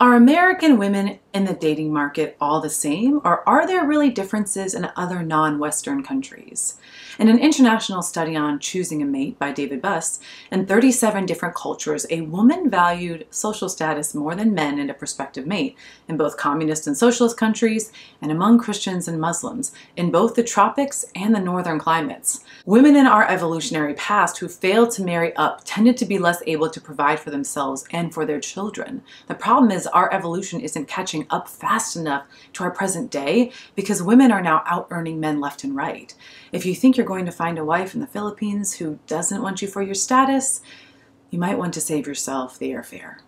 Are American women in the dating market all the same, or are there really differences in other non Western countries? In an international study on choosing a mate by David Buss, in 37 different cultures, a woman valued social status more than men in a prospective mate, in both communist and socialist countries, and among Christians and Muslims, in both the tropics and the northern climates. Women in our evolutionary past who failed to marry up tended to be less able to provide for themselves and for their children. The problem is our evolution isn't catching up fast enough to our present day because women are now out earning men left and right. If you think you're going to find a wife in the Philippines who doesn't want you for your status, you might want to save yourself the airfare.